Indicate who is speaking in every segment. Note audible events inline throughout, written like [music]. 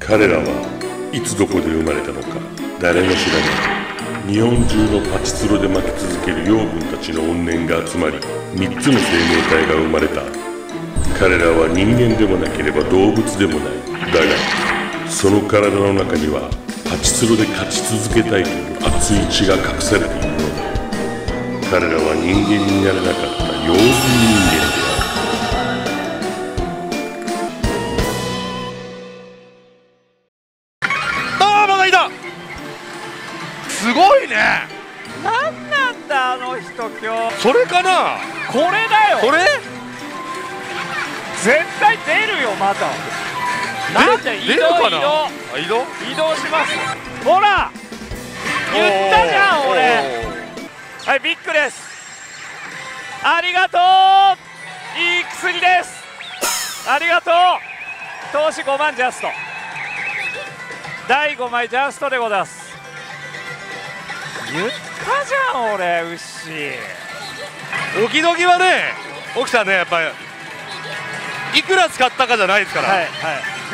Speaker 1: 彼らはいつどこで生まれたのか誰も知らない。日本中のパチスロで巻き続ける養分たちの怨念が集まり3つの生命体が生まれた。彼らは人間でもなければ動物でもない。だがその体の中にはパチスロで勝ち続けたいという熱い血が隠されているのだ。彼らは人間になれなかった。用心人間。
Speaker 2: それかな？
Speaker 3: これだよ。
Speaker 2: これ？
Speaker 3: 絶対出るよまだ。なんで移動
Speaker 2: 出るかな？
Speaker 3: 移動
Speaker 2: あ移動？
Speaker 3: 移動します。ほら言ったじゃん俺。はいビッグです。ありがとう。いい薬です。ありがとう。投資5万ジャスト。第5枚ジャストでございます。言ったじゃん俺牛
Speaker 2: おきどきはね奥さんねやっぱりいくら使ったかじゃないですから、
Speaker 3: はいはい。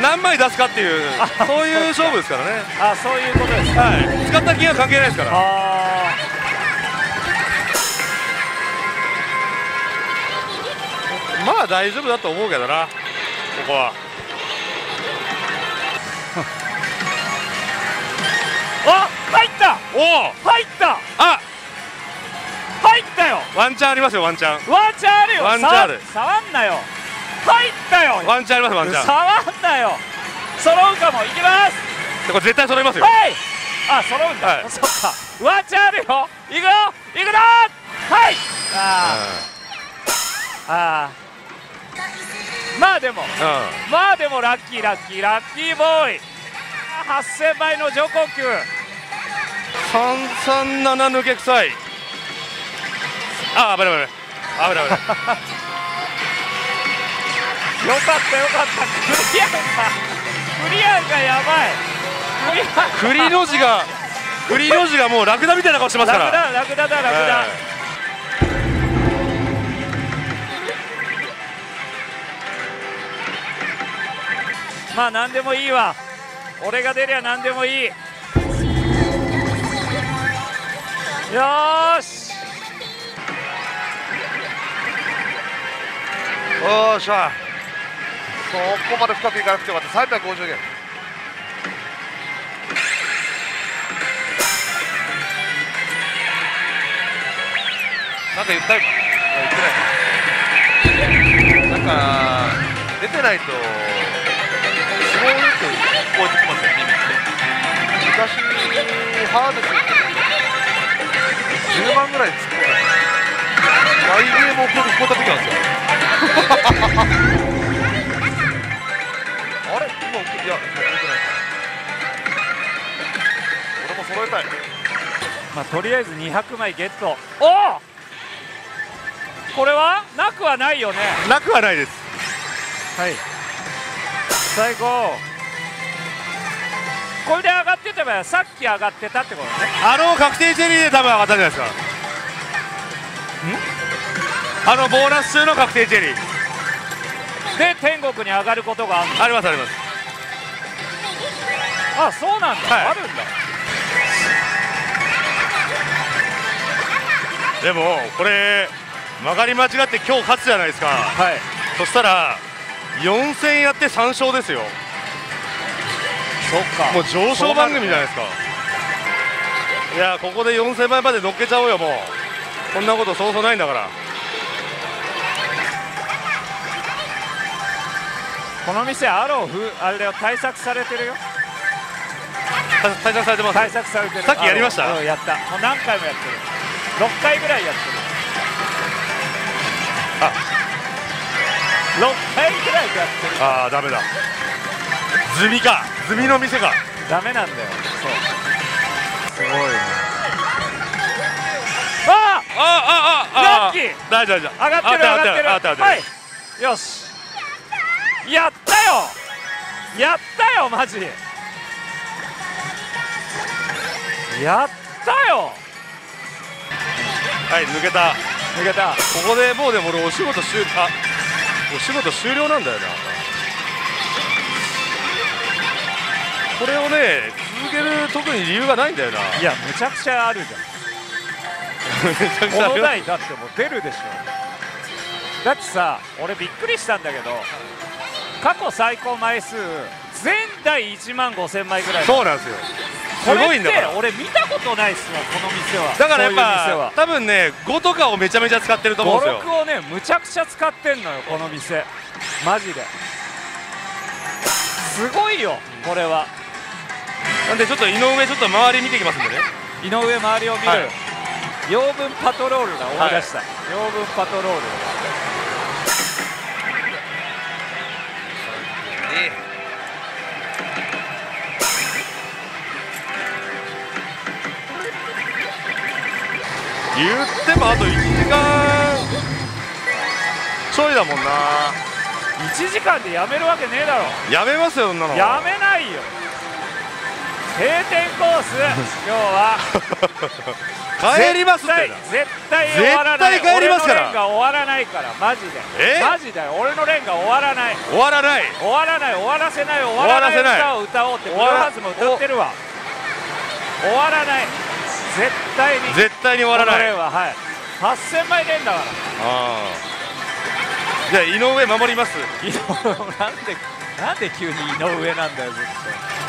Speaker 2: 何枚出すかっていう
Speaker 3: あ
Speaker 2: そういう勝負ですからね。
Speaker 3: あそういうことですか。
Speaker 2: はい。使った金は関係ないですから。
Speaker 3: あ
Speaker 2: まあ大丈夫だと思うけどなここは。
Speaker 3: ー [laughs] あ入った。
Speaker 2: おお
Speaker 3: 入った。
Speaker 2: あ
Speaker 3: 入ったよ。
Speaker 2: ワンチャンありますよワンチャン。
Speaker 3: ワンチャンあるよ。
Speaker 2: ワンチャンある。
Speaker 3: さ触んなよ。入ったよ。
Speaker 2: ワンチャンありますワンチャン。
Speaker 3: 触んなよ。揃うかも。いきます。
Speaker 2: これ絶対揃いますよ。
Speaker 3: はい。あ揃うんだ、
Speaker 2: はい。
Speaker 3: そっか。ワンチャンあるよ。いくよ。いくぞはい。あー。あー。まあでも。
Speaker 2: う
Speaker 3: まあでもラッキーラッキー。ラッキーボーイ。8000倍の上高級
Speaker 2: ん337抜け臭いあ危ない危ない。危ない危ない。[laughs]
Speaker 3: よかったよかった。クリアがクリアがやばい。クリア
Speaker 2: 栗の字が栗の字がもうラクダみたいな顔してますから。
Speaker 3: ラクダラクダだラクダ、
Speaker 2: え
Speaker 3: まあ何でもいいわ。俺が出りゃ何でもいい。よーし
Speaker 4: よっしゃ。そこまで深くいかなくてよかった。350円なんか言ったよ言ってないなんか出てないと。すごいよく聞こえてきますよ耳って昔ハードス10万ぐらい突っ込んだ大ゲームをこうやって聞こえた時なんですよあれ今送いや今送ってないか俺も揃えたい
Speaker 3: まあとりあえず200枚ゲット。おおこれは？なくはないよね。
Speaker 2: ーなくはないです。
Speaker 3: はい。最高これで上がってたばさっき上がってたってことね。
Speaker 2: あの確定チェリーで多分上がったんじゃないですかあのボーナス中の確定チェリー。
Speaker 3: で天国に上がることがあ
Speaker 2: ありますあります。
Speaker 3: あそうなんだ、
Speaker 2: はい。
Speaker 3: あるんだ。
Speaker 2: でもこれ曲がり間違って今日勝つじゃないですか。
Speaker 3: はい。
Speaker 2: そしたら4戦やって3勝ですよ。
Speaker 3: そっか。
Speaker 2: もう上昇番組じゃないですか。いやここで4000倍まで乗っけちゃおうよもう。こんなことそうそうないんだから
Speaker 3: この店アローフあれだよ対策されてるよ。
Speaker 2: た対策されてます
Speaker 3: 対策されてる。
Speaker 2: さっきやりました？
Speaker 3: やった。もう何回もやってる。6回ぐらいやってる。
Speaker 2: あ。
Speaker 3: 6回ぐらいやってる。
Speaker 2: ああダメだ。ズミか。ズミの店か。
Speaker 3: ダメなんだよ。そう。すごいね。あ！
Speaker 2: あああああ
Speaker 3: ラッキー。
Speaker 2: 大丈夫大丈夫。
Speaker 3: 上がってる上がってる
Speaker 2: 上がってる。上がってる
Speaker 3: はい。よし。やったよ。やったよマジ。やったよ。
Speaker 2: はい抜けた。
Speaker 3: 抜けた。
Speaker 2: ここでもうでも俺お仕事終あお仕事終了なんだよな。これをね続ける特に理由がないんだよな。
Speaker 3: いやむちゃくちゃあるじゃん。この台だってもう出るでしょ。だってさ俺びっくりしたんだけど過去最高枚数全台1万5000枚ぐらい。
Speaker 2: そうなんですよ。すごいんだから。
Speaker 3: 俺見たことないっすわこの店は。
Speaker 2: だからやっぱ多分ね5とかをめちゃめちゃ使ってると思うんですよ。
Speaker 3: 56をねむちゃくちゃ使ってんのよこの店。マジで。すごいよこれは。
Speaker 2: なんでちょっと井上ちょっと周り見ていきますんでね。
Speaker 3: 井上周りを見る、
Speaker 2: はい。
Speaker 3: 養分パトロールだ思い出した、養分パトロール
Speaker 2: 言ってもあと1時間。ちょいだもんな。
Speaker 3: 1時間でやめるわけねえだろ。
Speaker 2: やめますよそんなの。
Speaker 3: やめないよ。閉店コース [laughs] 今日は。
Speaker 2: 帰りますって。
Speaker 3: 絶対絶対終わらない。
Speaker 2: 絶対帰りますから。
Speaker 3: 俺のレンガ終わらないから。マジで。
Speaker 2: え？
Speaker 3: マジだよ俺のレンガ終わらない。
Speaker 2: 終わらない。
Speaker 3: 終わらない。終わらせない。終わらない。
Speaker 2: 終わらせない。
Speaker 3: 歌を歌おうって。ブル
Speaker 2: 終わら
Speaker 3: ーハーツも歌ってるわ。終わらない絶対に。
Speaker 2: 絶対に終わらない。
Speaker 3: ははい。8000枚レンだから。
Speaker 2: じゃあ井上守ります。
Speaker 3: 井上なんでなんで急に井上なんだよずっ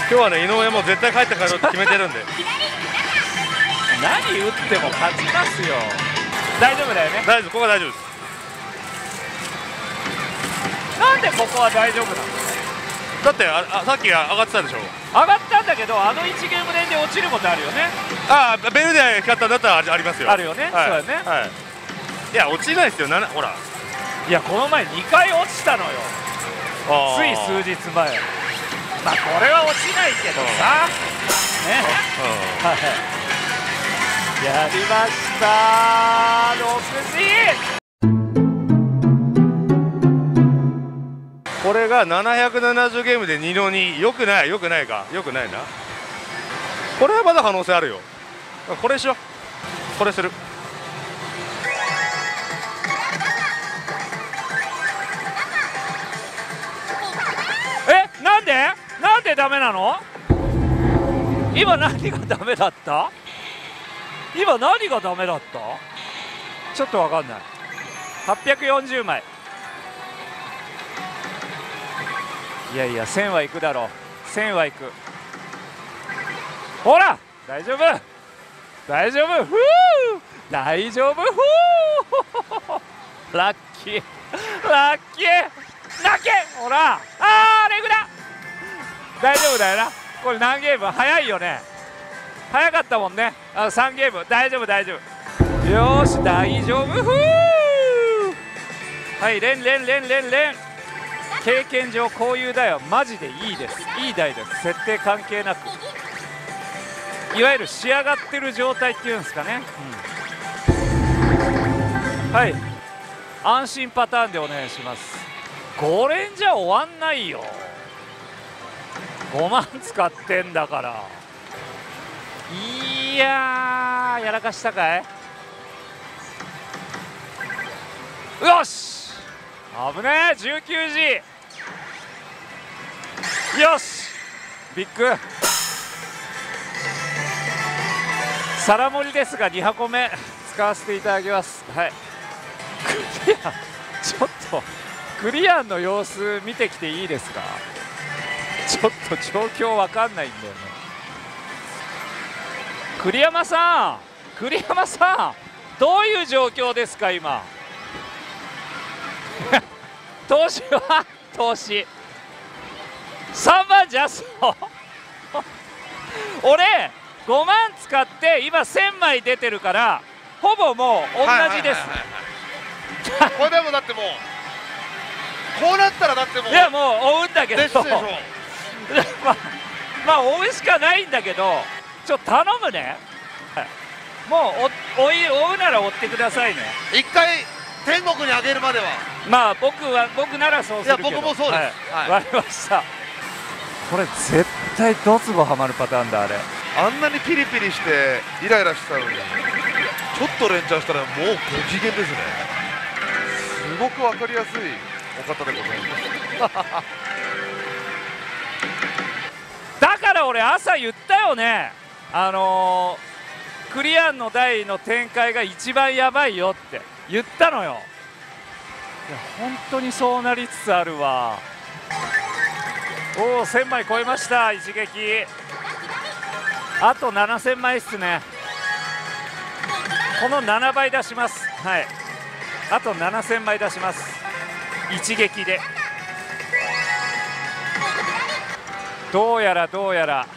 Speaker 2: 今日はね井上もう絶対帰って帰ろうって決めてるんで。
Speaker 3: と何打っても勝ちますよ。大丈夫だよね。
Speaker 2: 大丈夫ここは大丈夫です。
Speaker 3: なんでここは大丈夫なの？
Speaker 2: だってああさっき上がってたでしょ？
Speaker 3: 上がったんだけどあの1ゲーム連で落ちることあるよね。
Speaker 2: ああベルで光ったんだったらありますよ。
Speaker 3: あるよね。
Speaker 2: はい、
Speaker 3: そうだね。
Speaker 2: はい。いや落ちないですよ。ななほら。
Speaker 3: いやこの前2回落ちたのよ。つい数
Speaker 2: 日
Speaker 3: 日前。まあこれは落ちないけどさ。ね。はい。やりました。6
Speaker 2: これが770ゲームで2の2よくないよくないか？よくないな。これはまだ可能性あるよ。これしよう。これする。
Speaker 3: え？なんで？なんでダメなの？今何がダメだった？今何がダメだった？ちょっとわかんない。840枚。いやいや1000はいくだろ。う1000はいく。ほら大丈夫。大丈夫。ふう大丈夫。ふうラッキー。ラッキー。泣け。ほら。あーレグだ。大丈夫だよな。これ何ゲーム？早いよね。早かったもんね。あ3ゲーム。大丈夫大丈夫。よーし大丈夫。ふうはい連連連連連。経験上こういう台はマジでいいです。いい台です。設定関係なく。いわゆる仕上がってる状態っていうんですかね、うん。はい。安心パターンでお願いします。5連じゃ終わんないよ。5万使ってんだから。いややらかしたかい？よし！危ねえ！19時！よし！ビッグ。皿盛りですが2箱目。使わせていただきます。はい。クリア。ちょっとクリアンの様子見てきていいですか？ちょっと状況わかんないんだよね。栗山さん！栗山さん！どういう状況ですか今？[laughs] 投資は？投資。3番ジャスト [laughs] 俺5万使って今1000枚出てるからほぼもう同じです。
Speaker 4: これでもだってもうこうなったらだってもう
Speaker 3: いやもう追うんだけど。
Speaker 4: でしょ。[laughs]
Speaker 3: まあ、まあ追うしかないんだけどちょっと頼むね。もうお追い追うなら追ってくださいね。
Speaker 4: 一回天国に上げるまでは。
Speaker 3: まあ僕は僕ならそうするけど。
Speaker 4: いや僕もそうです。
Speaker 3: はい。
Speaker 4: はい。
Speaker 3: わかりましたこれ絶対ドツボはまるパターンだあれ。
Speaker 4: あんなにピリピリしてイライラしてたのにちょっと連チャンしたらもうご機嫌ですね。すごくわかりやすいお方でございます。
Speaker 3: だかから俺朝言ったよね。あのークリアンの台の展開が一番やばいよって。言ったのよ。いや本当にそうなりつつあるわおお1000枚超えました一撃。あと7000枚っすね。この7倍出します。はい。あと7000枚出します。一撃で。どうやらどうやら。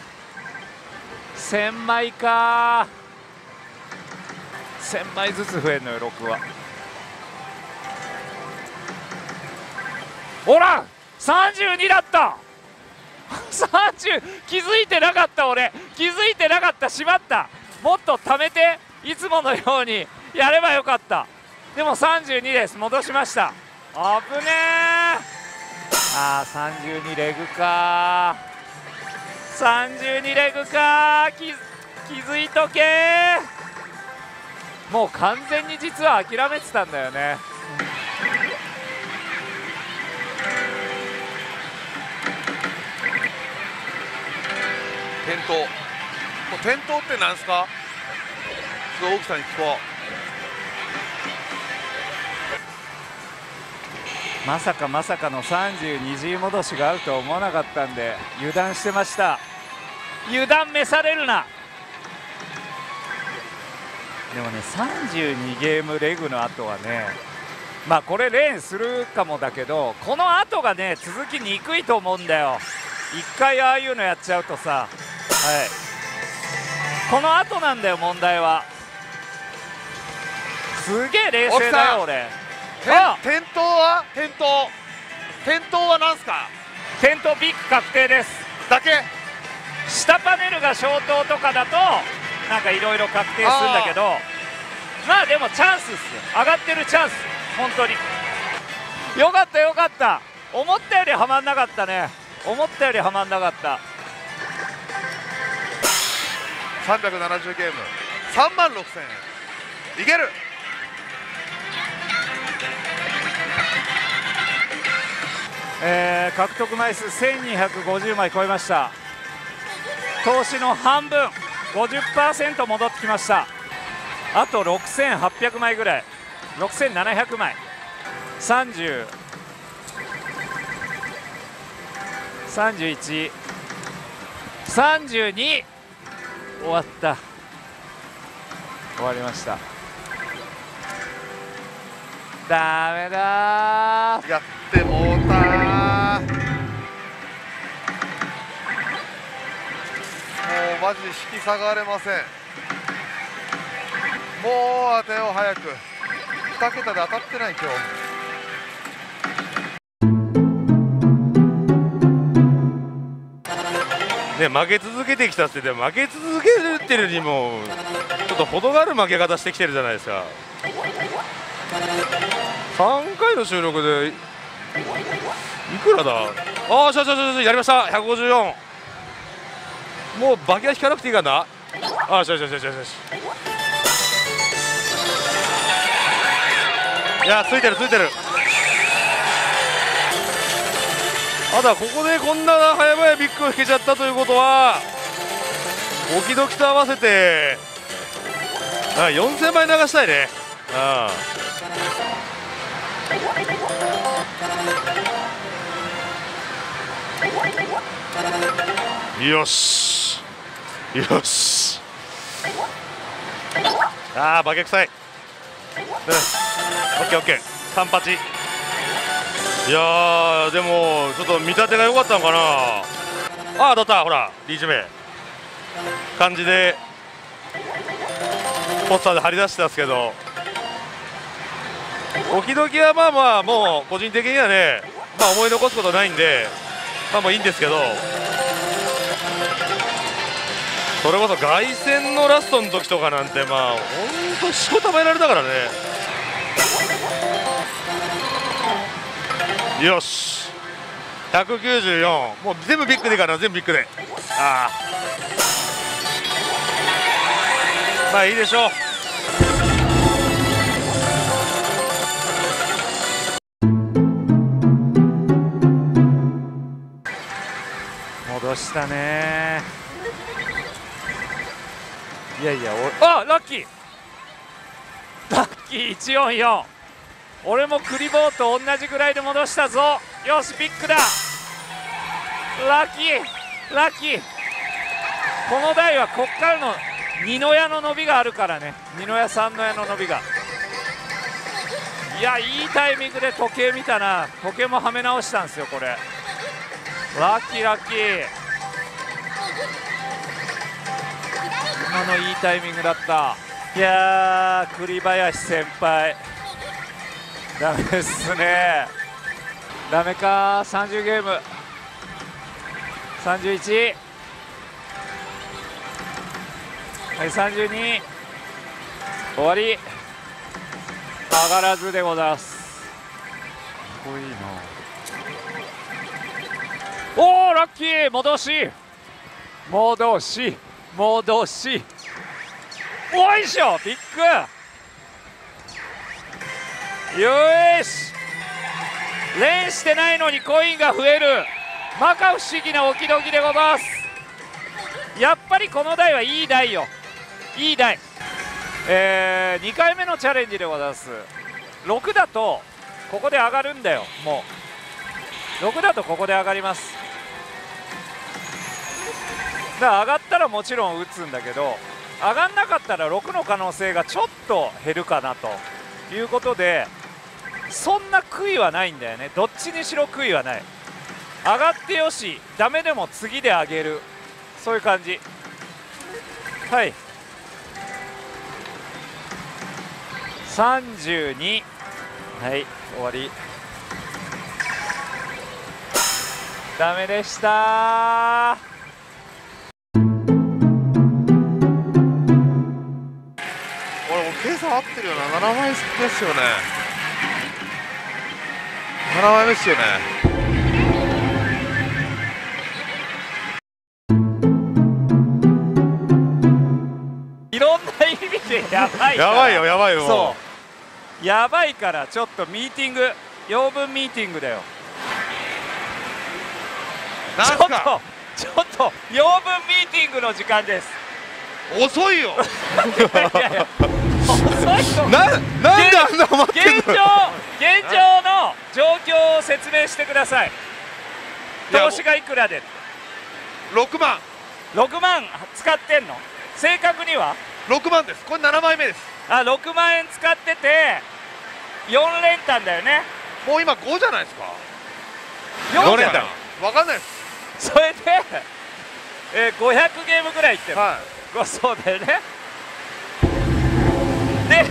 Speaker 3: 1000枚か。1000枚ずつ増えるのよ6は。ほら32だった!30気づいてなかった俺。気づいてなかった。しまった。もっと貯めていつものようにやればよかった。でも32です。戻しました。あぶねーあー32レグか32レグか気づいとけもう完全に実は諦めてたんだよね。
Speaker 4: 転倒。これ転倒ってなんですか？ちょっと奥さんに聞こ
Speaker 3: まさかまさかの32 G 戻しがあるとは思わなかったんで油断してました。油断召されるな。でもね32ゲームレグの後はねまあこれレーンするかもだけどこの後がね続きにくいと思うんだよ。一回ああいうのやっちゃうとさはい。この後なんだよ問題は。すげえ冷静だよ俺。
Speaker 4: 転転倒は？転倒転倒はなんすか？
Speaker 3: テントビッグ確定です。
Speaker 4: だけ？
Speaker 3: 下パネルが消灯とかだとなんかいろいろ確定するんだけど。まあでもチャンスっすよ。上がってるチャンス。本当に。よかったよかった。思ったよりはまんなかったね。思ったよりはまんなかった
Speaker 4: 370ゲーム。3万6000円。いける。
Speaker 3: えー獲得枚数1250枚超えました。投資の半分50%戻ってきました。あと6800枚ぐらい。6700枚。30 31 32終わった。終わりました。ダメだ。
Speaker 4: やってもうたー。もうマジで引き下がれません。もう当てよう早く。2桁で当たってない今日
Speaker 2: ね負け続けてきたってって負け続けてるにもちょっと程がある負け方してきてるじゃないですか。3回の収録でいくらだ？ああしゃしゃしゃしゃやりました。154もうバキは引かなくていいかな。ああしゃしゃしゃしゃしゃいやついてるついてる。ただここでこんな早々ビッグを引けちゃったということはオキドキと合わせてあ4000枚流したいね。ああ。よし。よし。ああバケ臭い。うん。オッケーオッケー。三八。いやーでもちょっと見立てが良かったのかな。ああ当たったほらリーチ目感じでポスターで貼り出してたんですけど。時々はまあまあもう個人的にはねまあ思い残すことないんでまあもういいんですけど。それこそ凱旋のラストの時とかなんてまあ本当しこためられたからね。よし。194もう全部ビッグでから全部ビッグで。ああ。まあいいでしょう。
Speaker 3: 戻戻したね。いやいやおあラッキー。ラッキー144俺もクリボーと同じぐらいで戻したぞ。よしビッグだ。ラッキーラッキー。この台はこっからの二の矢の伸びがあるからね。二の矢三の矢の伸びが。いやいいタイミングで時計見たな。時計もはめ直したんですよこれ。ラッキーラッキー。今のいいタイミングだった。いやー栗林先輩。ダメっすね。ダメか。30ゲーム。31はい32終わり。上がらずでございます。かっこいいな。おおラッキー。戻し。戻し。戻し。おいしょビッグよーし。連してないのにコインが増える。摩訶不思議な置き時でございます。やっぱりこの台はいい台よ。いい台。えー、2回目のチャレンジでございます。6だとここで上がるんだよ。もう。6だとここで上がります。だから上がったらもちろん打つんだけど上がんなかったら6の可能性がちょっと減るかなということでそんな悔いはないんだよね。どっちにしろ悔いはない。上がってよしダメでも次で上げる。そういう感じ。はい。32はい終わり。ダメでした。
Speaker 4: 俺も計算合ってるよな。7枚ですよね。7枚目ですよね。
Speaker 3: いろんな意味でやばいから。
Speaker 4: やばいよやばいよも
Speaker 3: そう。やばいからちょっとミーティング養分ミーティングだよ。ちょっと
Speaker 4: か
Speaker 3: ちょっと養分ミーティングの時間です。
Speaker 4: 遅いよ。
Speaker 3: いやいや遅いと
Speaker 4: ななんであんな待ってん
Speaker 3: 現状
Speaker 4: のよ
Speaker 3: 現状の状況を説明してください。投資がいくらで
Speaker 4: ？6万。
Speaker 3: 6万？使ってんの？正確には
Speaker 4: ？6万です。これ7枚目です。
Speaker 3: あ6万円使ってて4連単だよね。
Speaker 4: もう今5じゃないですか。
Speaker 3: 4
Speaker 4: 連単。わかんないです。
Speaker 3: それで、えー500ゲームぐらいいってる、
Speaker 4: は
Speaker 3: ごそうだよね。で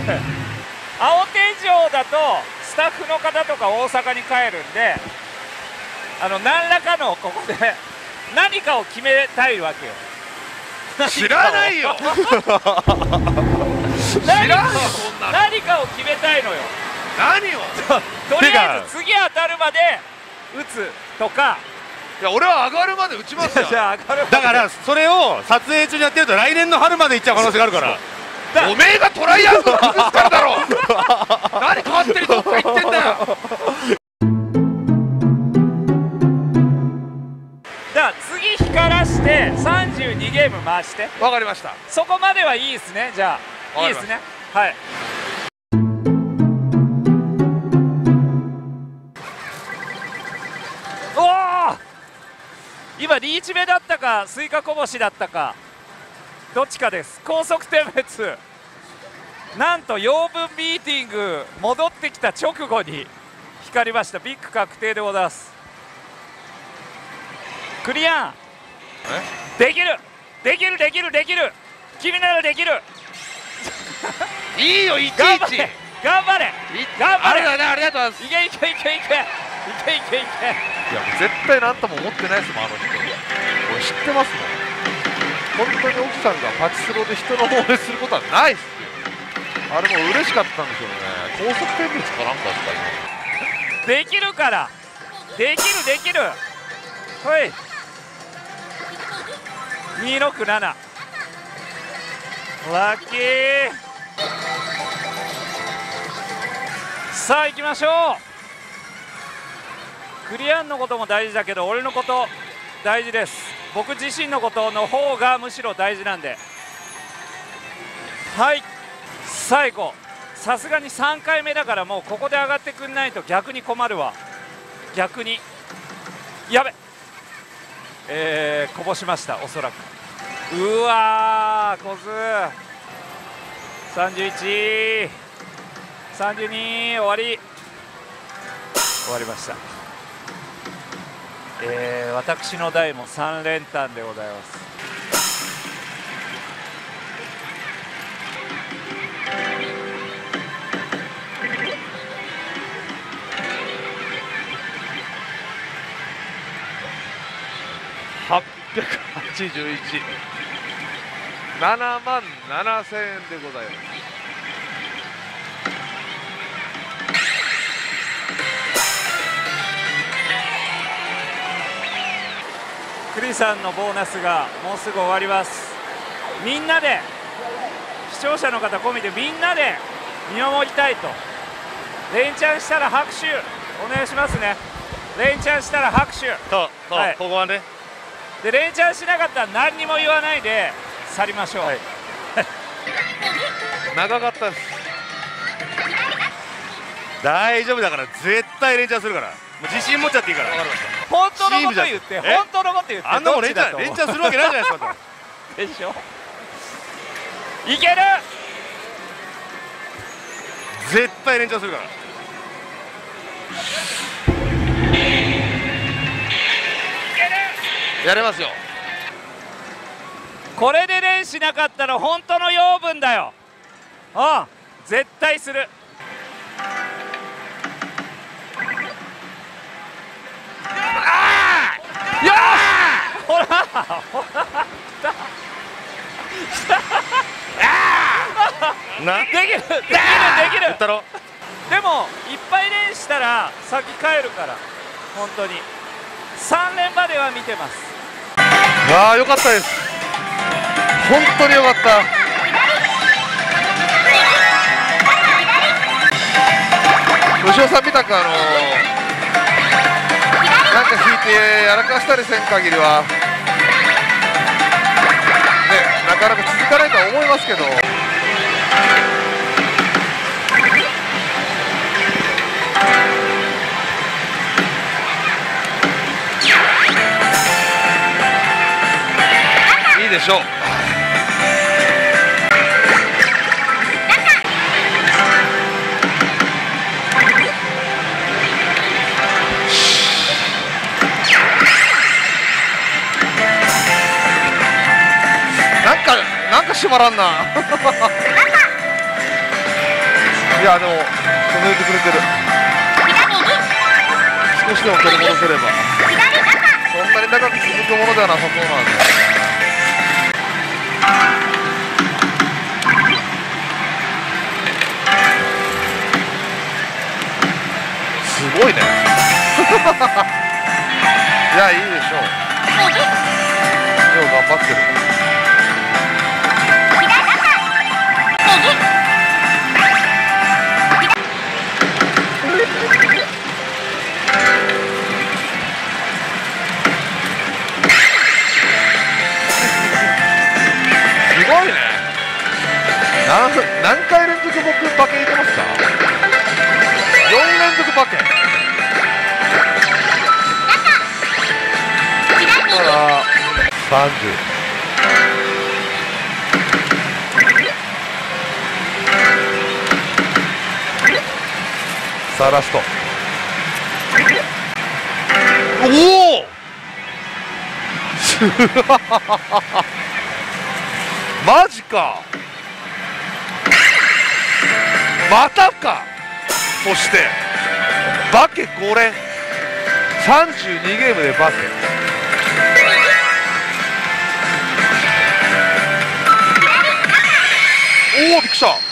Speaker 3: 青天井だとスタッフの方とか大阪に帰るんであの何らかのここで [laughs] 何かを決めたいわけよ。
Speaker 4: い知らないよ。[laughs]
Speaker 3: 何
Speaker 4: 知ら
Speaker 3: か何かを決めたいのよ。
Speaker 4: 何を？[laughs]
Speaker 3: とりあえず次当たるまで打つとか。
Speaker 4: いや俺は上がるまで打ちますよ。
Speaker 3: じゃあ上がるまで。
Speaker 5: だからそれを撮影中にやってると来年の春まで行っちゃう可能性があるから。
Speaker 3: だ
Speaker 4: おめえがトライアングル崩すからだろ。[laughs] 何変わってるどっか行ってんだよ。[laughs]
Speaker 3: だから次光らして32ゲーム回して。
Speaker 4: わかりました。
Speaker 3: そこまではいいですね。じゃあいいですね。はい。おお今リーチ目だったかスイカこぼしだったかどっちかです。高速点滅。なんと養分ミーティング戻ってきた直後に光りました。ビッグ確定でございます。クリアン。できる。できるできるできる。君ならできる。
Speaker 4: いいよいちいち。
Speaker 3: 頑張れ。頑張れ。頑張れ。
Speaker 4: あれだねありがとうございます。
Speaker 3: いけいけいけいけ。いけいけいけ。
Speaker 4: いやもう絶対なんとも思ってないですもんあの人。俺知ってますもん本当に奥さんがパチスロで人の応援することはないっすよあれもう嬉しかったんでしょうね。高速点滅かなんかですかね。
Speaker 3: できるからできるできる。はい。267ラッキー。さあ行きましょう。クリアンのことも大事だけど俺のこと大事です。僕自身のことの方がむしろ大事なんで。はい。最後。さすがに3回目だからもうここで上がってくんないと逆に困るわ。逆に。やべ。えー、こぼしましたおそらく。うわー小津。3132終わり。終わりました。えー、私の代も3連単でございます。
Speaker 4: 881 7万7000円でございます。
Speaker 3: クリさんのボーナスがもうすぐ終わります。みんなで視聴者の方込みでみんなで見守りたいと。連チャンしたら拍手。お願いしますね。連チャンしたら拍手。
Speaker 2: そうそう、
Speaker 3: はい。
Speaker 2: ここはね。
Speaker 3: で連チャンしなかったら何にも言わないで去りましょう、[laughs]
Speaker 4: 長かったです。
Speaker 2: 大丈夫だから絶対連チャンするから。もう自信持っちゃっていいから
Speaker 3: 本当のこと言って本当のこと言って
Speaker 2: あんなもん連チャン連チャンするわけないじゃないですか
Speaker 3: でしょ？いける！
Speaker 2: 絶対連チャンするから。
Speaker 4: やれますよ。
Speaker 3: これで連しなかったら本当の養分だよ。ああ絶対するああよしほらほら
Speaker 2: な
Speaker 3: できるできるできる
Speaker 2: ったろ
Speaker 3: でもいっぱい練したら先帰るから本当に3連までは見てます
Speaker 4: ああよかったです本当によかった吉尾さんみたくあのなんか引いてやらかしたりせん限りはねなかなか続かないとは思いますけど。いいでしょう。か閉まらんな。[laughs] いやでも止めてくれてる。少しでも取り戻せれば。そんなに長く続くものではなさそうなんで。すごいね。[laughs] いやいいでしょう。よう頑張ってる何何回連続僕馬券いてますか？4連続馬券だから。30さあラスト。おお [laughs] マジか。またか。そしてバケ5連32ゲームでバケ。おおびっくりした。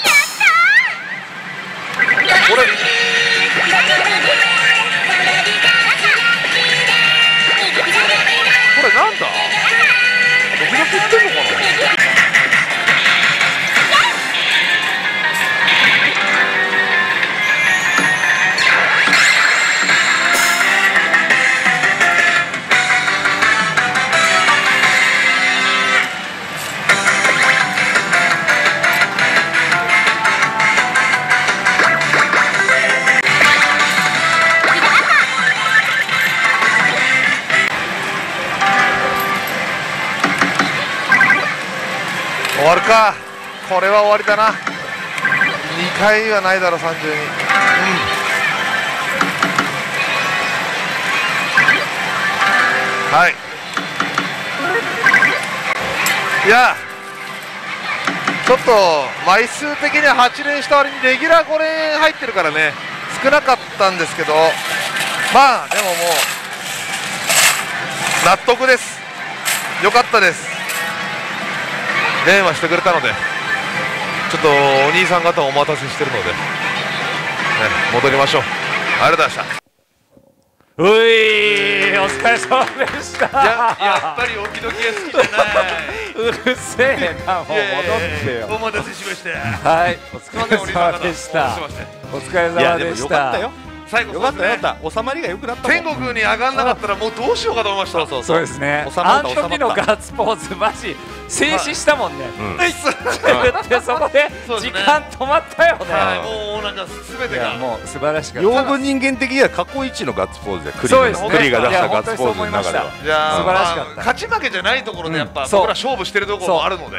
Speaker 4: 終わるか。これは終わりだな。2回はないだろ32うん。はい。いやちょっと枚数的には8連した割にレギュラー5連入ってるからね。少なかったんですけど。まあでももう納得です。よかったです。連はしてくれたのでちょっとお兄さん方お待たせしてるので、ね、戻りましょう。ありがとうございました。
Speaker 3: ういお疲れ様でした。
Speaker 4: ややっぱり置き時が好きじゃない。[laughs] う
Speaker 3: るせえなもう戻ってよ。
Speaker 4: お待たせしました。
Speaker 3: はいお疲れ様でした。お疲れ様でした
Speaker 4: 最後
Speaker 5: よかったよか
Speaker 4: た
Speaker 5: った。収まりが良くなった
Speaker 4: 天国に上がんなかったらもうどうしようかと思いました。
Speaker 5: そう
Speaker 3: そうですね。
Speaker 5: 収ま
Speaker 3: あの時のガッツポーズマジ静止したもんね。
Speaker 5: うん。
Speaker 3: ういってそこで時間止まったよね。
Speaker 4: はいもうなんか全
Speaker 3: い
Speaker 4: てが。
Speaker 3: やもう素晴らしかった。
Speaker 5: 養分人間的には過去一のガッツポーズでクリ
Speaker 3: そうですね。
Speaker 5: クリが出したガッツポーズの中では。
Speaker 3: 素晴らしかった。
Speaker 4: まあ勝ち負けじゃないところでやっぱ
Speaker 3: う。ん
Speaker 4: 僕ら勝負してるところもあるので。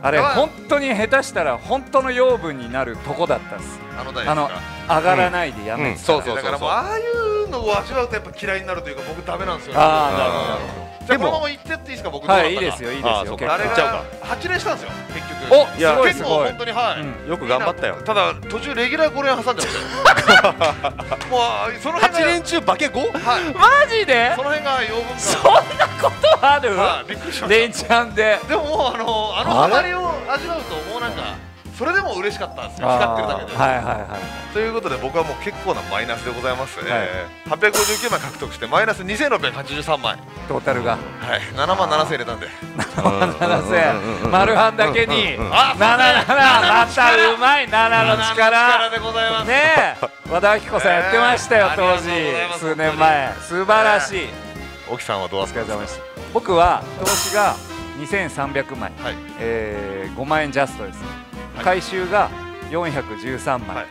Speaker 3: あれ本当に下手したら本当の養分になるとこだったっす。
Speaker 4: あの台
Speaker 3: あの上がらないでやめて
Speaker 5: うんそう
Speaker 4: だからもうああいうのを味わうとやっぱ嫌いになるというか僕ダメなんですよ。ね
Speaker 3: ああなるほど。なるほ
Speaker 4: じゃあ
Speaker 5: でも
Speaker 4: このまま行ってっていいですか僕
Speaker 3: どはいいいですよいいですよ。結構。
Speaker 4: あれ
Speaker 5: 行っちゃう
Speaker 4: が8連したんですよ結局。
Speaker 3: お
Speaker 5: いや
Speaker 3: すごい
Speaker 4: 結構
Speaker 3: すごい。
Speaker 4: 本当にはい、
Speaker 3: うん
Speaker 5: よく頑張ったよ。
Speaker 4: ただ途中レギュラー5連挟んでまし [laughs] もうあその辺
Speaker 5: 8
Speaker 4: が
Speaker 5: 連中化け 5?
Speaker 4: はい。
Speaker 3: マジで？
Speaker 4: その辺が養分が。
Speaker 3: そんなことある？
Speaker 4: はいびっくりしま
Speaker 3: レン
Speaker 4: し
Speaker 3: ちゃんで。
Speaker 4: たでももうあのあのハマりを味わうともうなんかそれでも嬉しかったんですよ。光ってるだけで、
Speaker 3: はいはいはい。
Speaker 4: ということで僕はもう結構なマイナスでございます、えー、859枚獲得してマイナス2683枚。
Speaker 3: トータルが。
Speaker 4: はい。7万7000入れたんで。
Speaker 3: 7000丸半だけに。
Speaker 5: うんうんうん
Speaker 4: あ
Speaker 3: 77またうまい7の力。
Speaker 4: でございます。
Speaker 3: ねえ。和田アキ子さんやってましたよ
Speaker 4: え。ー
Speaker 3: 当時。数年前。素晴らしい。
Speaker 4: 沖さんはどう
Speaker 3: お
Speaker 4: ですか
Speaker 3: 疲れ様でした僕は投資が2300枚、
Speaker 4: はい。
Speaker 3: えー5万円ジャストです、
Speaker 4: はい
Speaker 3: 回収が413枚、
Speaker 4: はい。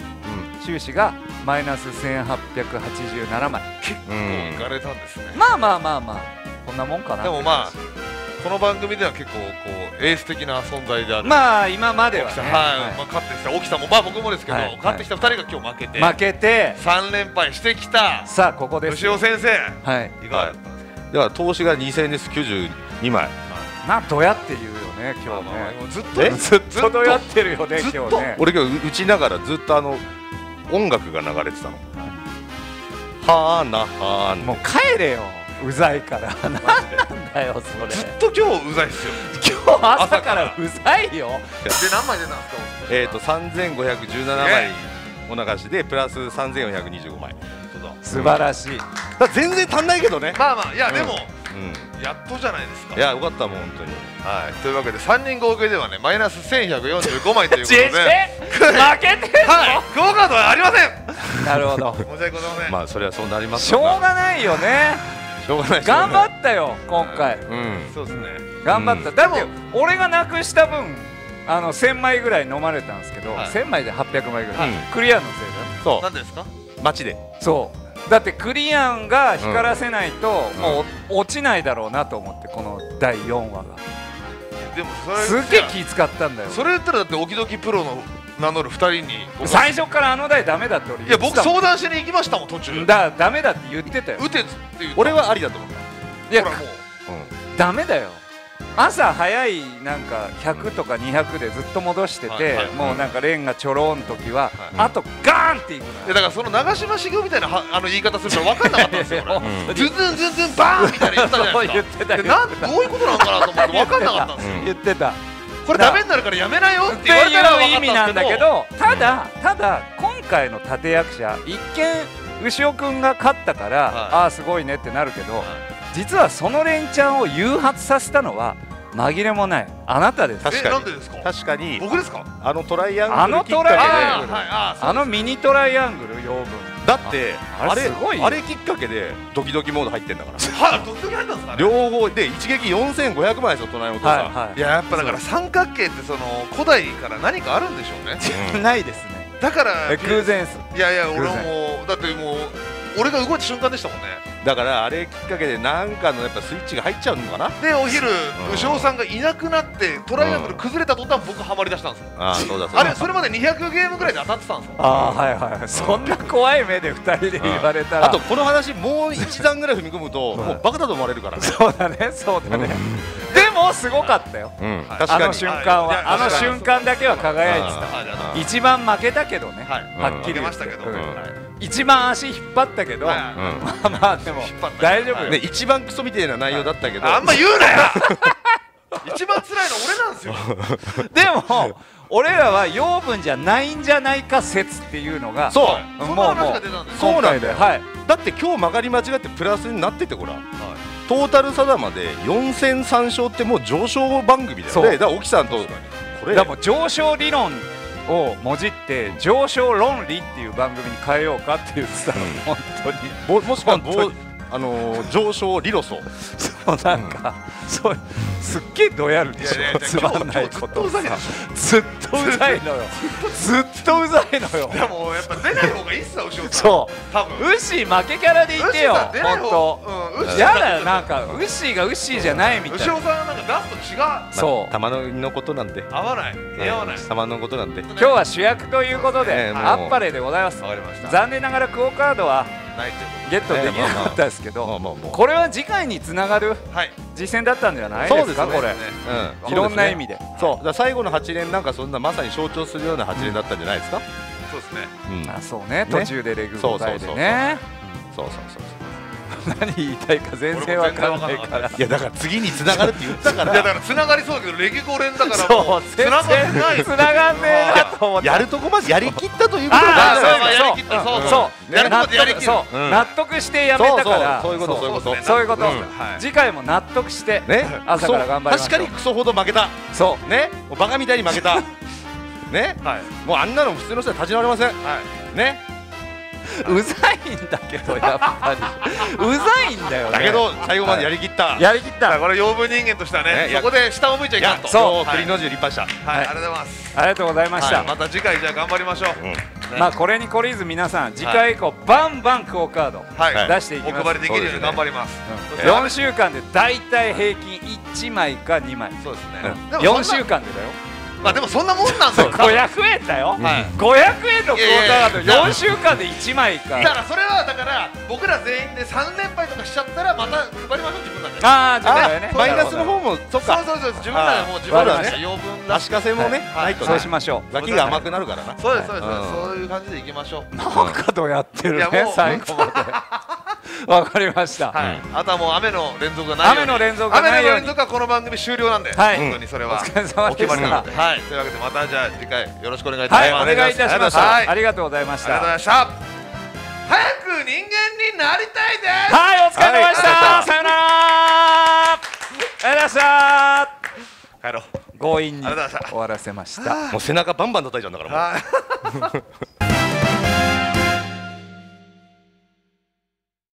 Speaker 3: 収支がマイナス1887枚。
Speaker 4: 結構いかれたんですね、
Speaker 3: まあまあまあまあ。こんなもんかな。
Speaker 4: でもまあこの番組では結構こうエース的な存在である。
Speaker 3: まあ今まではね。
Speaker 4: はい、まあ、勝ってきた。沖さんもまあ僕もですけど、
Speaker 3: はい。
Speaker 4: 勝ってきた2人が今日負けて、
Speaker 3: 負けて。
Speaker 4: 3連敗してきた。
Speaker 3: さあここです
Speaker 4: 吉尾先生。
Speaker 3: はい。
Speaker 4: いかがだったんですか、
Speaker 5: だから投資が2000円です。92枚。
Speaker 3: などやって言うよね今日ね。
Speaker 4: ずっと
Speaker 5: え？
Speaker 3: ずっとどや [laughs] ってるよね
Speaker 4: ずっと？
Speaker 3: 今日ね。
Speaker 5: 俺今日打ちながらずっとあの音楽が流れてたの。はーなはーな
Speaker 3: もう帰れようざいから。何なんだよそれ。
Speaker 4: ずっと今日うざいっすよ。
Speaker 3: 今日朝からうざいよ。
Speaker 4: で何枚出たんですか？
Speaker 5: えっと3517枚。お流しでプラス3425枚。
Speaker 3: 素晴らしい。
Speaker 5: 全然足んないけどね。
Speaker 4: まあまあいや、でも
Speaker 5: うん
Speaker 4: やっとじゃないですか。
Speaker 5: いやよかったもん本当に。
Speaker 4: はい。というわけで3人合計ではねマイナス1145枚ということで。
Speaker 3: ェ負けてんの、
Speaker 4: はい。クオカードはありません。
Speaker 3: なるほど。
Speaker 4: 申し訳ございません、
Speaker 5: まあそれはそうなります
Speaker 3: しょうがないよね。
Speaker 5: しょうがない
Speaker 3: 頑張
Speaker 5: っ
Speaker 3: ったよ今回。
Speaker 5: うん。
Speaker 4: そうですね。
Speaker 3: 頑張った、
Speaker 5: うん。
Speaker 3: だって俺がなくした分あの1000枚ぐらい飲まれたんですけど、
Speaker 4: はい。
Speaker 3: 1000枚で800枚ぐらい、
Speaker 5: うん。
Speaker 3: クリアのせいだよ。
Speaker 5: そ
Speaker 4: 何ですか？
Speaker 5: う街で。
Speaker 3: そうだってクリアンが光らせないと、
Speaker 5: うん。
Speaker 3: もう落ちないだろうなと思ってこの第4話が。
Speaker 4: でもそれ
Speaker 3: すっげえ気使ったんだよ。
Speaker 4: それ言ったらだってオキドキプロの名乗る2人に僕
Speaker 3: 最初からあの台ダメだって俺
Speaker 4: いや僕相談しに行きましたもん途中。
Speaker 3: だダメだって言ってたよ。
Speaker 4: 打てって
Speaker 5: 俺はありだと思っ
Speaker 3: いや
Speaker 4: もう。
Speaker 3: ダメだよ朝早いなんか100とか200でずっと戻してて、もうなんかレンがちょろん時は、
Speaker 4: はい。
Speaker 3: あとガーンっていくの
Speaker 4: い
Speaker 3: よ
Speaker 4: やだからその長嶋茂雄みたいなはあの言い方するから分かんなかったんですよ俺
Speaker 3: いや
Speaker 5: うん。
Speaker 3: 本当に
Speaker 4: ズンズンズンズンバーンみたいな言ったじゃないですか。[laughs] どういうことなのかなと思って分かんなかったんですよ。
Speaker 5: うん。
Speaker 3: 言ってた。
Speaker 4: これダメになるからやめなよっ
Speaker 3: ってて
Speaker 4: 言われたら
Speaker 3: いう意味なんだけ
Speaker 4: ど
Speaker 3: ど。ただただ今回の立役者一見牛尾くんが勝ったから、
Speaker 4: はい。
Speaker 3: ああすごいねってなるけど、実はその連チャンを誘発させたのは紛れもない。あなたです。
Speaker 5: 確かに。
Speaker 4: えなんでですか？
Speaker 5: 確かに。
Speaker 4: 僕ですか？
Speaker 5: あのトライアングル
Speaker 3: あのトライアングル。
Speaker 4: あ
Speaker 3: のミニトライアングル養分。
Speaker 5: だって
Speaker 3: あ
Speaker 5: れ
Speaker 3: れすごいよ。
Speaker 5: あれきっかけでドキドキモード入ってんだから。
Speaker 4: はドキドキ入ったんですかね
Speaker 5: 両方で一撃4500万ですよ隣のお父さん、
Speaker 3: はいはい。
Speaker 4: いややっぱだから三角形ってその古代から何かあるんでしょうね。
Speaker 5: う [laughs] ん
Speaker 3: ないですね。
Speaker 4: だから
Speaker 3: え偶然っす。
Speaker 4: いやいや俺もだってもう俺が動いた瞬間でしたもんね。
Speaker 2: だからあれきっかけでなんかのやっぱスイッチが入っちゃうのかな？
Speaker 4: でお昼
Speaker 2: ん
Speaker 4: 牛尾さんがいなくなってトライアングル崩れた途端僕ハマりだしたんですよ。
Speaker 2: ああそうだそうだ。
Speaker 4: あれそれまで200ゲームぐらいで当たってたんですよ。
Speaker 3: ああはいはいそんな怖い目で2人で言われたら。
Speaker 2: あとこの話もう一段ぐらい踏み込むともうバカだと思われるから。ね
Speaker 3: そうだねそうだね。でもすごかったよ。
Speaker 2: うん。
Speaker 4: はい。
Speaker 2: 確かに
Speaker 3: あの瞬間
Speaker 4: は。
Speaker 3: あの瞬間だけは輝いて
Speaker 2: うん
Speaker 3: た一番負けたけどね。
Speaker 4: はい。
Speaker 3: はっきり言って。
Speaker 4: ましたけど。
Speaker 3: うん。
Speaker 4: はい
Speaker 3: 一番足引っ張ったけど
Speaker 4: はい。
Speaker 3: ま
Speaker 2: うん
Speaker 3: あまあでも大丈夫よ。
Speaker 2: ね一番クソみたいな内容だったけど。
Speaker 4: あんま言うなよ。[laughs] 一番辛いの俺なんですよ。[laughs]
Speaker 3: でも俺らは養分じゃないんじゃないか説っていうのが
Speaker 2: そう。
Speaker 4: そんな話が出たんです
Speaker 2: そう
Speaker 3: 今
Speaker 2: なんだよ。
Speaker 3: は。い。
Speaker 2: だって今日曲がり間違ってプラスになっててごらん。トータルサダマで4戦3勝ってもう上昇番組だよね。だから沖さんとこれ。
Speaker 3: だもう上昇理論をもじって上昇論理っていう番組に変えようかって言ってたの、
Speaker 2: うん。
Speaker 3: 本当に。
Speaker 2: ぼもしくは
Speaker 3: 本当に。
Speaker 2: ぼあのー上昇リロソ
Speaker 3: そうなんか、そうすっげえどやるでしょ。つまんないこ
Speaker 4: と。
Speaker 3: ずっとうざいのよ。ずっとうざいのよ。
Speaker 4: でもやっぱ出ない方がいいっすよ牛尾さん
Speaker 3: そ
Speaker 4: 多分。
Speaker 3: うウッシー負けキャラでいてよ
Speaker 4: 牛尾さん出ない
Speaker 3: 本
Speaker 4: 方
Speaker 3: 当
Speaker 4: うん
Speaker 3: やだよなんかウッシーがウッシーじゃないみたい
Speaker 4: 牛尾
Speaker 3: な
Speaker 4: さんはなんか出すと違う。
Speaker 3: そう。
Speaker 2: 玉ののことなんで。
Speaker 4: 合わない。似合わない。
Speaker 2: 玉のことなんで。
Speaker 3: 今日は主役ということで、あっぱれでございます。
Speaker 4: わかりました。
Speaker 3: 残念ながらクオカードは
Speaker 4: ないというこ
Speaker 3: ゲットできなかったですけど、これは次回につながる
Speaker 4: とはい。
Speaker 3: 実戦だったんじゃないですか？
Speaker 2: そうですね。
Speaker 3: これ、
Speaker 2: うん。
Speaker 3: いろんな意味で。
Speaker 2: そうだ最後の8連なんかそんなまさに象徴するような8連だったんじゃないですか？
Speaker 4: そうですね
Speaker 2: うん。
Speaker 3: あそうね。途中でレグ5回でね。
Speaker 2: そうそうそう
Speaker 3: 何言いたいか全然わかんないから。
Speaker 2: いやだから次に繋がるって言ったか
Speaker 4: いやだ
Speaker 2: ら
Speaker 4: から繋がりそうだけどレギュ5連だから
Speaker 3: そう
Speaker 4: もう繋がってない
Speaker 3: つながんねえなと思って。
Speaker 2: やるとこまでやりきったということ
Speaker 3: ああ
Speaker 2: なんじゃない
Speaker 3: そう
Speaker 4: やりきったそうやることやりきる。
Speaker 3: 納得してやめたから。
Speaker 2: そういうこと。そういうこと。
Speaker 3: そういうこと。
Speaker 4: はい。
Speaker 3: 次回も納得して
Speaker 2: ね。
Speaker 3: 朝から頑張り
Speaker 2: 確かにクソほど負けた。
Speaker 3: そ
Speaker 2: うバカみたいに負けた。ね。[laughs]
Speaker 4: はい。
Speaker 2: もうあんなの普通の人は立ち直れません。
Speaker 4: はい。
Speaker 2: ね
Speaker 3: う [laughs] うざいんだけどやっぱり。うざいんだよね。
Speaker 2: だけど最後までやりきった。
Speaker 3: やりきった。
Speaker 4: これ養分人間としてはね
Speaker 2: ね
Speaker 4: そこで下を向いちゃいかんと。
Speaker 3: そう。
Speaker 4: はい。
Speaker 2: 栗の字立派した
Speaker 4: はい
Speaker 3: はい。
Speaker 4: ありがとうございます。
Speaker 3: ありがとうございました、
Speaker 4: はい。また次回じゃあ頑張りましょう。
Speaker 2: うん。
Speaker 4: ね。
Speaker 3: まあこれに懲りず皆さん次回以降、バンバンクオカード
Speaker 4: はい。
Speaker 3: 出していき
Speaker 4: お
Speaker 3: ます、
Speaker 4: 配りできるように頑張ります。
Speaker 3: うん。
Speaker 4: そして
Speaker 3: 4週間でだいたい平均1枚か2枚。
Speaker 4: そうですね。
Speaker 3: うん。
Speaker 4: でも
Speaker 3: 4
Speaker 4: そんな
Speaker 3: 週間でだよ
Speaker 4: まあでもそんなもんなんだよ
Speaker 3: 500円だよ、
Speaker 4: はい。
Speaker 3: 500円のクオカード
Speaker 4: いやいやいや
Speaker 3: 4週間で1枚か。
Speaker 4: だからそれはだから僕ら全員で3連敗とかしちゃったらまた配りましょう自分たちで
Speaker 3: ああ自分だよね。
Speaker 2: マイナスの方もそっか。
Speaker 4: そうそうそう自分らでもう自分らで養分らし。
Speaker 2: 足かせもね
Speaker 4: はい。
Speaker 2: ないとね。
Speaker 3: そうしましょう。
Speaker 2: ガキが甘くなるからな。
Speaker 4: そうですそうです。
Speaker 2: うん。
Speaker 4: そういう感じでいきましょう。
Speaker 3: ノーカードやってるね最後まで [laughs] [laughs] わかりました、
Speaker 4: はい。あとはもう雨の連続がない
Speaker 3: 雨の連続がないように。
Speaker 4: 雨の連続はこの番組終了なんで。
Speaker 3: はい。
Speaker 4: 本当にそれは。
Speaker 3: お疲れ様
Speaker 4: お
Speaker 3: でした。
Speaker 4: 決まりなので。はい。というわけでまたじゃあ次回よろしくお願いいたし
Speaker 3: はい、
Speaker 4: ます
Speaker 3: お願いいたします。
Speaker 4: はい。
Speaker 3: ありがとうございました。
Speaker 4: ありがとうございました。早く人間になりたいです。
Speaker 3: はい、お疲れ様でした。
Speaker 2: はい。
Speaker 3: さよなら。ありがとうございました。
Speaker 4: 帰ろう。
Speaker 3: 強引に終わらせました。
Speaker 2: もう背中バンバン叩いちゃうんだからもう。
Speaker 4: はい